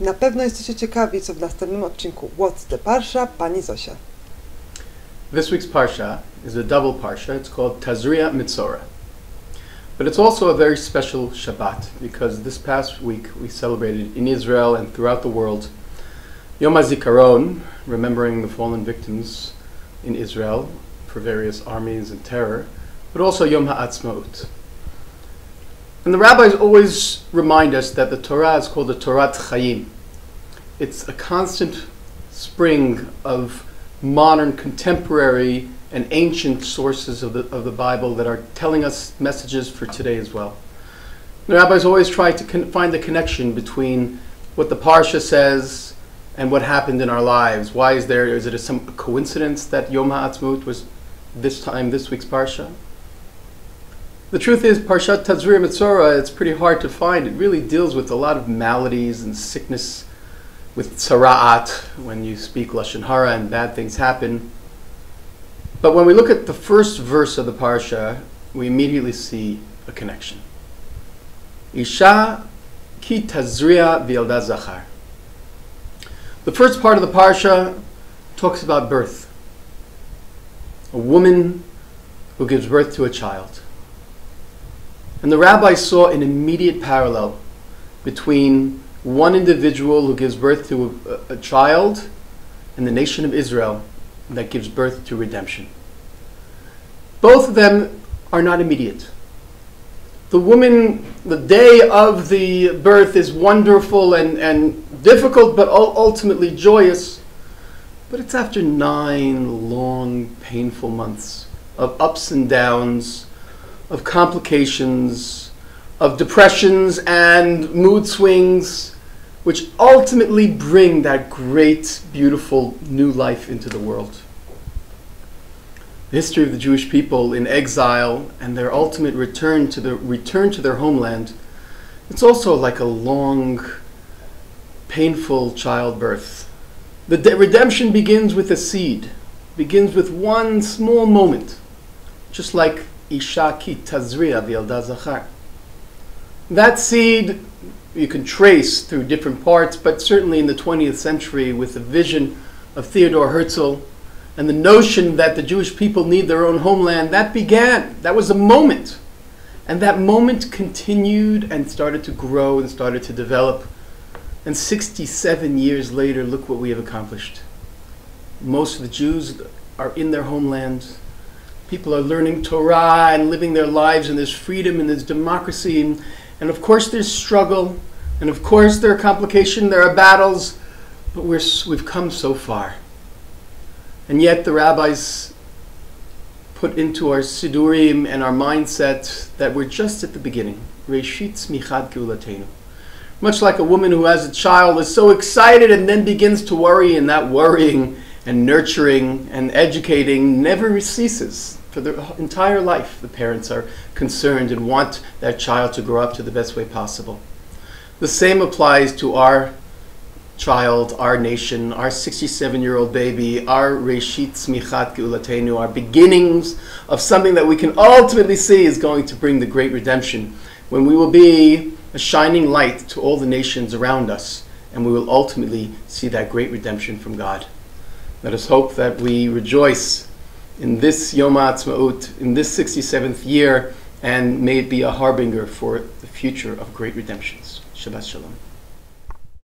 Na pewno jesteście ciekawi, co w następnym odcinku What's the Parsha pani Zosia. This week's Parsha is a double Parsha. It's called Tazria Metzora. But it's also a very special Shabbat because this past week we celebrated in Israel and throughout the world Yom HaZikaron, remembering the fallen victims in Israel for various armies and terror, but also Yom HaAtzmaut. And the rabbis always remind us that the Torah is called the Torat Chaim. It's a constant spring of modern, contemporary, and ancient sources of the, of the Bible that are telling us messages for today as well. The rabbis always try to con- find the connection between what the Parsha says and what happened in our lives. Why is there, is it a, some coincidence that Yom HaAtzmaut was this time, this week's Parsha? The truth is, Parshat Tazria Metzora, it's pretty hard to find. It really deals with a lot of maladies and sickness, with tzara'at, when you speak Lashon Hara and bad things happen. But when we look at the first verse of the Parsha, we immediately see a connection. Isha ki tazria v'yalda zachar. The first part of the Parsha talks about birth. A woman who gives birth to a child. And the rabbi saw an immediate parallel between one individual who gives birth to a, a, child and the nation of Israel that gives birth to redemption. Both of them are not immediate. The woman, the day of the birth is wonderful and, and difficult, but ultimately joyous. But it's after nine long, painful months of ups and downs, of complications, of depressions and mood swings, which ultimately bring that great, beautiful new life into the world. The history of the Jewish people in exile and their ultimate return to, the, return to their homeland, it's also like a long, painful childbirth. The de- redemption begins with a seed, begins with one small moment, just like Isha ki tazria v'yalda zachar. That seed you can trace through different parts, but certainly in the 20th century with the vision of Theodore Herzl and the notion that the Jewish people need their own homeland, that began. That was a moment. And that moment continued and started to grow and started to develop. And 67 years later, look what we have accomplished. Most of the Jews are in their homeland. People are learning Torah and living their lives, and there's freedom and there's democracy. And, of course, there's struggle. And of course, there are complications, there are battles. But we're, we've come so far. And yet the rabbis put into our sidurim and our mindset that we're just at the beginning. Much like a woman who has a child is so excited and then begins to worry, and that worrying and nurturing and educating never ceases. For their entire life, the parents are concerned and want that child to grow up to the best way possible. The same applies to our child, our nation, our 67 year old baby, our Reshit Tzmichat Geulatenu, our beginnings of something that we can ultimately see is going to bring the great redemption, when we will be a shining light to all the nations around us, and we will ultimately see that great redemption from God. Let us hope that we rejoice in this Yom HaAtzmaut, in this 67th year, and may it be a harbinger for the future of great redemptions. Shabbat Shalom.